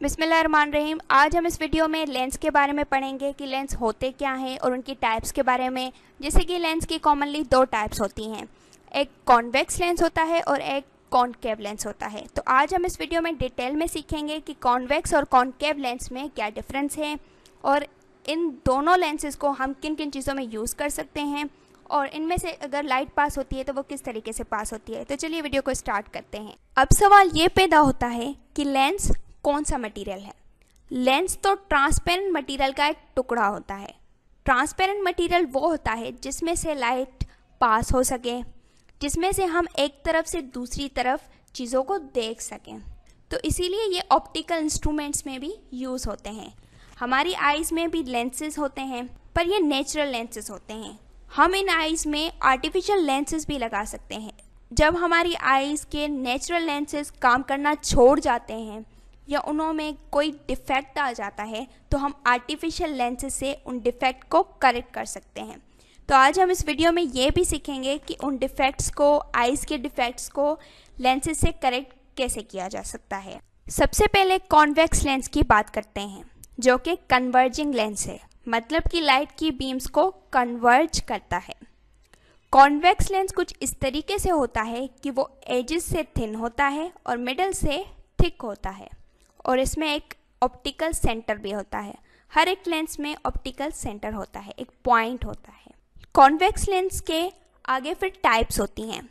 बिस्मिल्लाहिर्रहमानिर्रहीम। आज हम इस वीडियो में लेंस के बारे में पढ़ेंगे कि लेंस होते क्या हैं और उनकी टाइप्स के बारे में, जैसे कि लेंस की कॉमनली दो टाइप्स होती हैं। एक कॉन्वेक्स लेंस होता है और एक कॉनकेव लेंस होता है। तो आज हम इस वीडियो में डिटेल में सीखेंगे कि कॉन्वेक्स और कॉनकेव लेंस में क्या डिफरेंस है और इन दोनों लेंसेज को हम किन किन चीज़ों में यूज़ कर सकते हैं और इनमें से अगर लाइट पास होती है तो वो किस तरीके से पास होती है। तो चलिए वीडियो को स्टार्ट करते हैं। अब सवाल ये पैदा होता है कि लेंस कौन सा मटेरियल है? लेंस तो ट्रांसपेरेंट मटेरियल का एक टुकड़ा होता है। ट्रांसपेरेंट मटेरियल वो होता है जिसमें से लाइट पास हो सके, जिसमें से हम एक तरफ़ से दूसरी तरफ़ चीज़ों को देख सकें। तो इसीलिए ये ऑप्टिकल इंस्ट्रूमेंट्स में भी यूज़ होते हैं। हमारी आइज़ में भी लेंसेज होते हैं, पर ये नेचुरल लेंसेज होते हैं। हम इन आइज़ में आर्टिफिशियल लेंसेज भी लगा सकते हैं। जब हमारी आइज़ के नेचुरल लेंसेज काम करना छोड़ जाते हैं या उनमें कोई डिफेक्ट आ जाता है तो हम आर्टिफिशियल लेंसेज से उन डिफेक्ट को करेक्ट कर सकते हैं। तो आज हम इस वीडियो में ये भी सीखेंगे कि उन डिफेक्ट्स को आइज़ के डिफेक्ट्स को लेंसेज से करेक्ट कैसे किया जा सकता है। सबसे पहले कॉन्वेक्स लेंस की बात करते हैं, जो कि कन्वर्जिंग लेंस है मतलब कि लाइट की बीम्स को कन्वर्ज करता है। कॉन्वेक्स लेंस कुछ इस तरीके से होता है कि वो एजेस से थिन होता है और मिडल से थिक होता है। और इसमें एक ऑप्टिकल सेंटर भी होता है। हर एक लेंस में ऑप्टिकल सेंटर होता है, एक पॉइंट होता है। कॉन्वेक्स लेंस के आगे फिर टाइप्स होती हैं,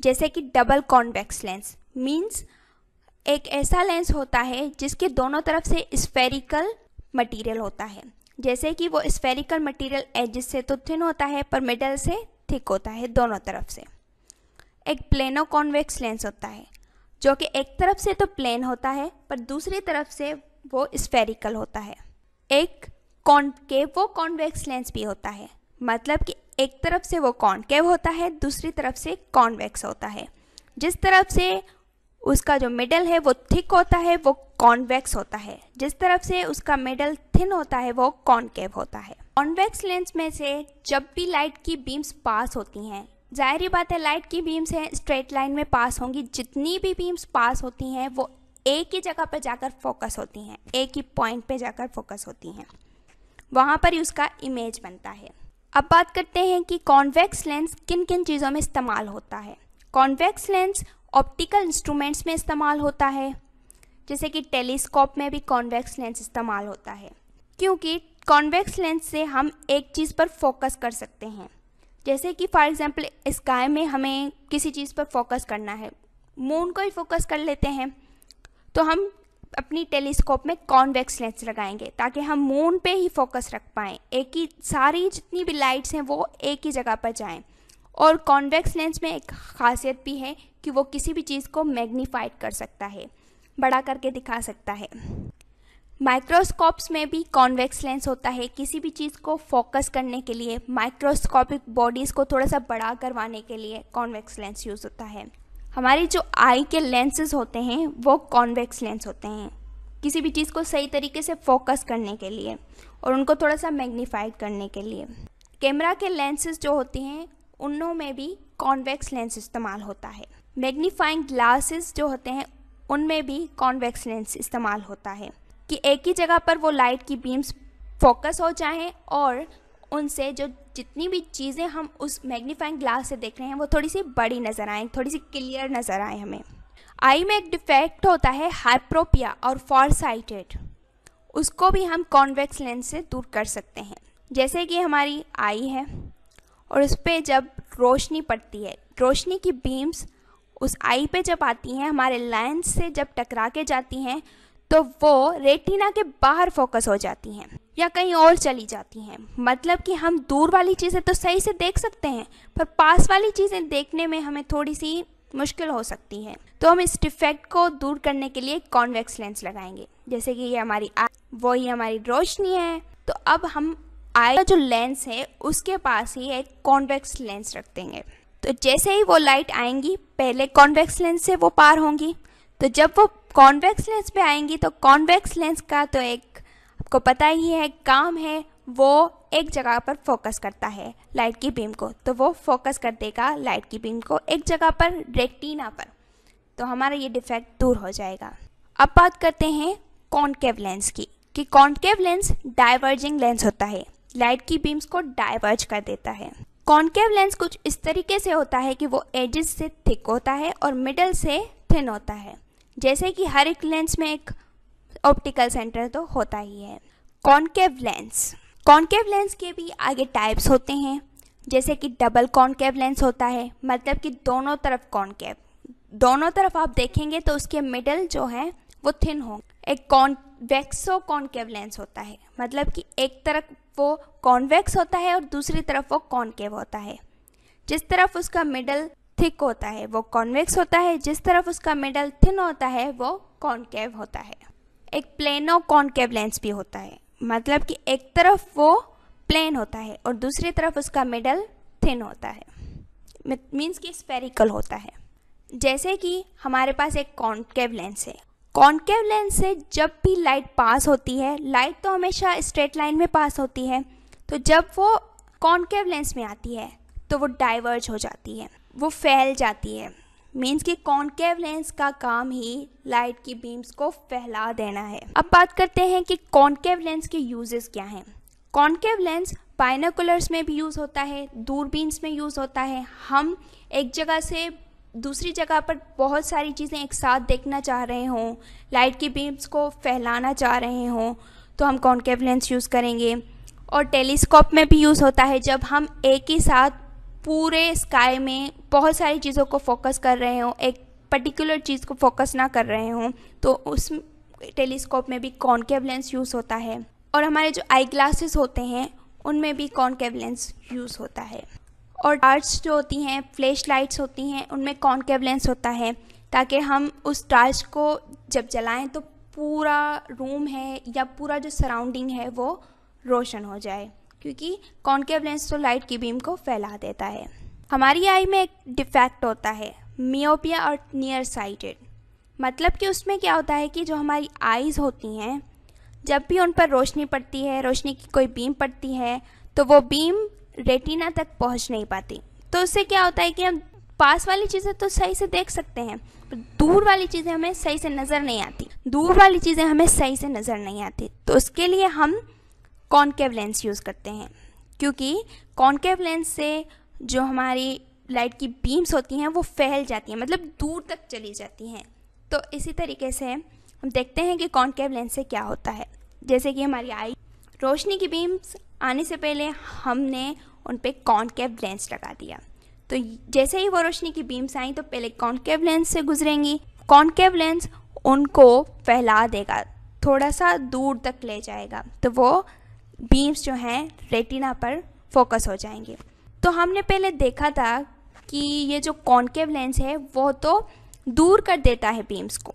जैसे कि डबल कॉन्वेक्स लेंस मींस एक ऐसा लेंस होता है जिसके दोनों तरफ़ से स्फेरिकल मटेरियल होता है। जैसे कि वो स्फेरिकल मटेरियल एजिस से तो थिन होता है, पर मिडल से थिक होता है, दोनों तरफ़ से। एक प्लेनो कॉन्वेक्स लेंस होता है। जो कि एक तरफ़ से तो प्लेन होता है, पर दूसरी तरफ़ से वो स्फेरिकल होता है। एक कॉनकेव वो कॉन्वेक्स लेंस भी होता है मतलब कि एक तरफ़ से वो कॉनकेव होता है, दूसरी तरफ़ से कॉन्वेक्स होता है। जिस तरफ़ से उसका जो मिडल है, वो थिक होता है, वो कॉन्वेक्स होता है। जिस तरफ़ से उसका मिडल थिन होता है, वो कॉन्केव होता है। कॉन्वेक्स लेंस में से जब भी लाइट की बीम्स पास होती हैं ज़ाहिर बात है लाइट की बीम्स हैं स्ट्रेट लाइन में पास होंगी। जितनी भी बीम्स पास होती हैं, वो एक ही जगह पर जाकर फोकस होती हैं, एक ही पॉइंट पे जाकर फोकस होती हैं। वहाँ पर ही उसका इमेज बनता है। अब बात करते हैं कि कॉन्वेक्स लेंस किन किन चीज़ों में इस्तेमाल होता है। कॉन्वेक्स लेंस ऑप्टिकल इंस्ट्रूमेंट्स में इस्तेमाल होता है, जैसे कि टेलीस्कोप में भी कॉन्वेक्स लेंस इस्तेमाल होता है। क्योंकि कॉन्वेक्स लेंस से हम एक चीज़ पर फोकस कर सकते हैं। जैसे कि फॉर एग्जांपल स्काई में हमें किसी चीज़ पर फोकस करना है। मून को ही फोकस कर लेते हैं तो हम अपनी टेलीस्कोप में कॉन्वेक्स लेंस लगाएँगे, ताकि हम मून पे ही फोकस रख पाएँ। एक ही सारी जितनी भी लाइट्स हैं, वो एक ही जगह पर जाएँ। और कॉन्वेक्स लेंस में एक खासियत भी है कि वो किसी भी चीज़ को मैग्नीफाइड कर सकता है, बड़ा करके दिखा सकता है। माइक्रोस्कोप्स में भी कॉन्वेक्स लेंस होता है। किसी भी चीज़ को फोकस करने के लिए, माइक्रोस्कोपिक बॉडीज़ को थोड़ा सा बड़ा करवाने के लिए कॉन्वेक्स लेंस यूज़ होता है। हमारी जो आई के लेंसेज होते हैं, वो कॉन्वेक्स लेंस होते हैं। किसी भी चीज़ को सही तरीके से फोकस करने के लिए और उनको थोड़ा सा मैग्नीफाइड करने के लिए। कैमरा के लेंसेज जो होते हैं, उनों में भी कॉन्वेक्स लेंस इस्तेमाल होता है। मैग्नीफाइंग ग्लासेस जो होते हैं, उनमें भी कॉन्वेक्स लेंस इस्तेमाल होता है। कि एक ही जगह पर वो लाइट की बीम्स फोकस हो जाएँ और उनसे जो जितनी भी चीज़ें हम उस मैग्नीफाइंग ग्लास से देख रहे हैं, वो थोड़ी सी बड़ी नज़र आएँ थोड़ी सी क्लियर नज़र आए हमें। आई में एक डिफेक्ट होता है हाइप्रोपिया और फॉर साइटेड उसको भी हम कॉन्वेक्स लेंस से दूर कर सकते हैं। जैसे कि हमारी आई है और उस पर जब रोशनी पड़ती है, रोशनी की बीम्स उस आई पे जब आती हैं, हमारे लेंस से जब टकरा के जाती हैं तो वो रेटिना के बाहर फोकस हो जाती हैं या कहीं और चली जाती हैं। मतलब कि हम दूर वाली चीज़ें तो सही से देख सकते हैं, पर पास वाली चीज़ें देखने में हमें थोड़ी सी मुश्किल हो सकती है। तो हम इस डिफेक्ट को दूर करने के लिए कॉन्वेक्स लेंस लगाएँगे। जैसे कि ये हमारी वो ही हमारी रोशनी है। तो अब हम आई का जो लेंस है, उसके पास ही एक कॉन्वेक्स लेंस रख देंगे। तो जैसे ही वो लाइट आएँगी, पहले कॉन्वेक्स लेंस से वो पार होंगी। तो जब वो कॉन्वेक्स लेंस पे आएँगी तो कॉन्वेक्स लेंस का तो एक आपको पता ही है काम है, वो एक जगह पर फोकस करता है लाइट की बीम को। तो वो फोकस कर देगा लाइट की बीम को एक जगह पर रेटिना पर। तो हमारा ये डिफेक्ट दूर हो जाएगा। अब बात करते हैं कॉन्केव लेंस की, कि कॉन्केव लेंस डाइवर्जिंग लेंस होता है। लाइट की बीम्स को डाइवर्ज कर देता है। कॉन्केव लेंस कुछ इस तरीके से होता है कि वो एजेस से थिक होता है और मिडल से थिन होता है। जैसे कि हर एक लेंस में एक ऑप्टिकल सेंटर तो होता ही है। कॉनकेव लेंस कॉनकेव लेंस के भी आगे टाइप्स होते हैं, जैसे कि डबल कॉनकेव लेंस होता है मतलब कि दोनों तरफ़ कॉनकेव दोनों तरफ़ आप देखेंगे तो उसके मिडल जो है, वो थिन हो एक कॉन्वेक्सो कॉनकेव लेंस होता है मतलब कि एक तरफ़ वो कॉन्वेक्स होता है और दूसरी तरफ़ वो कॉनकेव होता है। जिस तरफ़ उसका मिडल थिक होता है, वो कॉन्वेक्स होता है, जिस तरफ़ उसका मिडल थिन होता है, वो कॉन्केव होता है। एक प्लेनो कॉन्केव लेंस भी होता है मतलब कि एक तरफ़ वो प्लेन होता है और दूसरी तरफ़ उसका मिडल थिन होता है। मीन्स कि स्पेरिकल होता है। जैसे कि हमारे पास एक कॉन्केव लेंस है। कॉन्केव लेंस से जब भी लाइट पास होती है, लाइट तो हमेशा स्ट्रेट लाइन में पास होती है तो जब वो कॉन्केव लेंस में आती है तो वो डाइवर्ज हो जाती है। वो फैल जाती है। मीन्स कि कॉन्केव लेंस का काम ही लाइट की बीम्स को फैला देना है। अब बात करते हैं कि कॉन्केव लेंस के यूजेस क्या हैं। कॉन्केव लेंस बाइनोकुलर्स में भी यूज़ होता है दूरबीन्स में यूज़ होता है। हम एक जगह से दूसरी जगह पर बहुत सारी चीज़ें एक साथ देखना चाह रहे हों लाइट की बीम्स को फैलाना चाह रहे हों तो हम कॉन्केव लेंस यूज़ करेंगे। और टेलीस्कोप में भी यूज़ होता है, जब हम एक ही साथ पूरे स्काई में बहुत सारी चीज़ों को फोकस कर रहे हों, एक पर्टिकुलर चीज़ को फोकस ना कर रहे हों तो उस टेलीस्कोप में भी कॉन्केव लेंस यूज़ होता है। और हमारे जो आई ग्लासेस होते हैं, उनमें भी कॉन्केव लेंस यूज़ होता है। और टार्च जो होती हैं फ्लैश लाइट्स होती हैं, उनमें कॉन्केव लेंस होता है, ताकि हम उस टार्च को जब जलाएँ तो पूरा रूम है या पूरा जो सराउंडिंग है, वो रोशन हो जाए। क्योंकि कॉन्केव लेंस तो लाइट की बीम को फैला देता है। हमारी आई में एक डिफेक्ट होता है मियोपिया और नियर साइटेड मतलब कि उसमें क्या होता है कि जो हमारी आईज़ होती हैं, जब भी उन पर रोशनी पड़ती है, रोशनी की कोई बीम पड़ती है तो वो बीम रेटिना तक पहुँच नहीं पाती। तो उससे क्या होता है कि हम पास वाली चीज़ें तो सही से देख सकते हैं, पर दूर वाली चीज़ें हमें सही से नज़र नहीं आती। दूर वाली चीज़ें हमें सही से नज़र नहीं आती। तो उसके लिए हम कॉन्केव लेंस यूज़ करते हैं। क्योंकि कॉन्केव लेंस से जो हमारी लाइट की बीम्स होती हैं, वो फैल जाती हैं मतलब दूर तक चली जाती हैं। तो इसी तरीके से हम देखते हैं कि कॉन्केव लेंस से क्या होता है। जैसे कि हमारी आई रोशनी की बीम्स आने से पहले हमने उन पर कॉन्केव लेंस लगा दिया। तो जैसे ही वो रोशनी की बीम्स आई तो पहले कॉन्केव लेंस से गुजरेंगी। कॉन्केव लेंस उनको फैला देगा, थोड़ा सा दूर तक ले जाएगा। तो वो बीम्स जो हैं, रेटिना पर फोकस हो जाएँगे। तो हमने पहले देखा था कि ये जो कॉन्केव लेंस है, वो तो दूर कर देता है बीम्स को।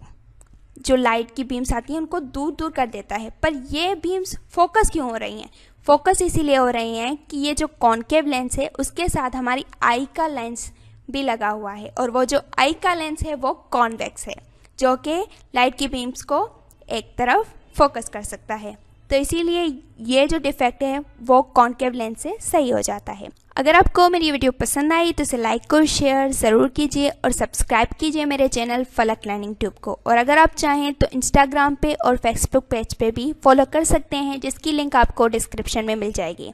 जो लाइट की बीम्स आती हैं, उनको दूर दूर कर देता है। पर ये बीम्स फोकस क्यों हो रही हैं? फोकस इसीलिए हो रही हैं कि ये जो कॉन्केव लेंस है, उसके साथ हमारी आई का लेंस भी लगा हुआ है। और वो जो आई का लेंस है, वो कॉन्वेक्स है, जो कि लाइट की बीम्स को एक तरफ़ फोकस कर सकता है। तो इसीलिए ये जो डिफेक्ट है, वो कॉन्केव लेंस से सही हो जाता है। अगर आपको मेरी वीडियो पसंद आई तो इसे लाइक और शेयर ज़रूर कीजिए और सब्सक्राइब कीजिए मेरे चैनल फलक लर्निंग ट्यूब को। और अगर आप चाहें तो इंस्टाग्राम पे और फेसबुक पेज पे भी फॉलो कर सकते हैं, जिसकी लिंक आपको डिस्क्रिप्शन में मिल जाएगी।